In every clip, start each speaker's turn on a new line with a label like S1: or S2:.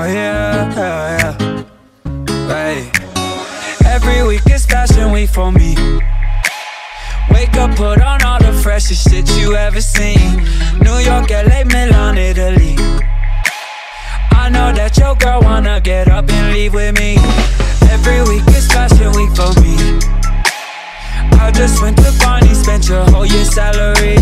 S1: Oh yeah, yeah, yeah. Hey. Every week is fashion week for me. Wake up, put on all the freshest shit you ever seen. New York, LA, Milan, Italy. I know that your girl wanna get up and leave with me. Every week is fashion week for me. I just went to Barney, spent your whole year salary.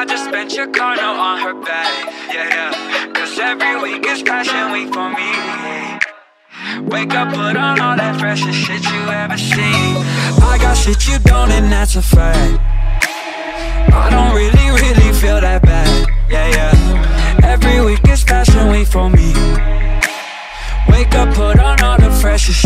S1: I just spent your car note on her bag. Yeah, yeah. Cause every week is fashion week for me. Wake up, put on all that freshest shit you ever seen. I got shit you don't, and that's a fact. I don't really, really feel that bad. Yeah, yeah. Every week is fashion week for me. Wake up, put on all the freshest